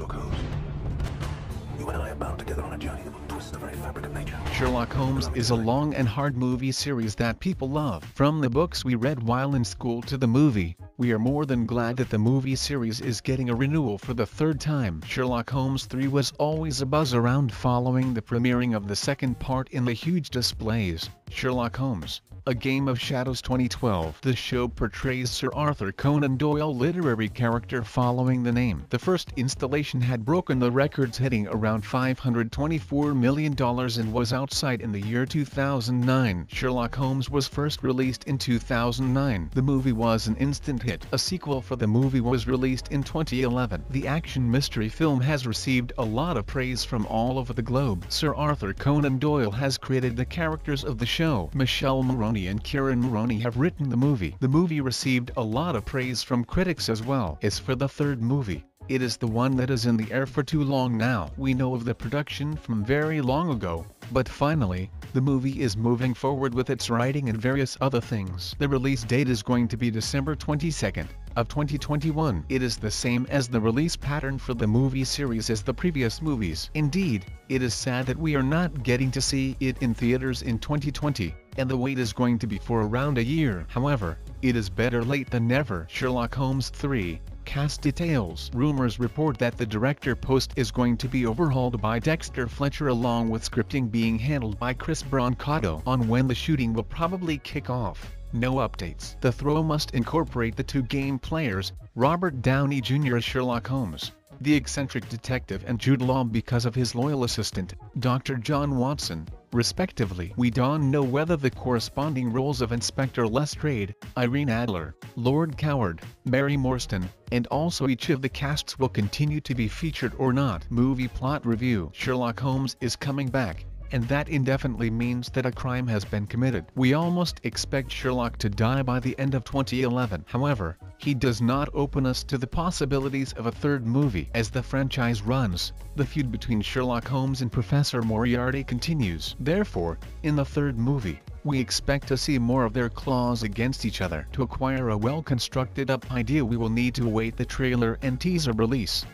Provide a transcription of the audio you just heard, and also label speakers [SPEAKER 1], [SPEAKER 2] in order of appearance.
[SPEAKER 1] Sherlock Holmes. You and I are bound together on a journey that will twist the very fabric of nature.
[SPEAKER 2] Sherlock Holmes is a long and hard movie series that people love. From the books we read while in school to the movie, we are more than glad that the movie series is getting a renewal for the third time. Sherlock Holmes 3 was always a buzz around following the premiering of the second part in the huge displays. Sherlock Holmes, A Game of Shadows 2012. The show portrays Sir Arthur Conan Doyle literary character following the name. The first installation had broken the records hitting around $524 million and was outside in the year 2009. Sherlock Holmes was first released in 2009. The movie was an instant hit. A sequel for the movie was released in 2011. The action mystery film has received a lot of praise from all over the globe. Sir Arthur Conan Doyle has created the characters of the show. Michele Mulroney and Kieran Mulroney have written the movie. The movie received a lot of praise from critics as well. As for the third movie, it is the one that is in the air for too long now. We know of the production from very long ago, but finally, the movie is moving forward with its writing and various other things. The release date is going to be December 22nd of 2021. It is the same as the release pattern for the movie series as the previous movies. Indeed, it is sad that we are not getting to see it in theaters in 2020, and the wait is going to be for around a year. However, it is better late than never. Sherlock Holmes 3 cast details. Rumors report that the director post is going to be overhauled by Dexter Fletcher along with scripting being handled by Chris Brancato on when the shooting will probably kick off. No updates. The throw must incorporate the two game players, Robert Downey Jr. as Sherlock Holmes, the eccentric detective and Jude Law because of his loyal assistant, Dr. John Watson, respectively. We don't know whether the corresponding roles of Inspector Lestrade, Irene Adler, Lord Coward, Mary Morstan, and also each of the casts will continue to be featured or not. Movie Plot Review Sherlock Holmes is coming back, and that indefinitely means that a crime has been committed. We almost expect Sherlock to die by the end of 2011. However, he does not open us to the possibilities of a third movie. As the franchise runs, the feud between Sherlock Holmes and Professor Moriarty continues. Therefore, in the third movie, we expect to see more of their claws against each other. To acquire a well-constructed up idea we will need to await the trailer and teaser release.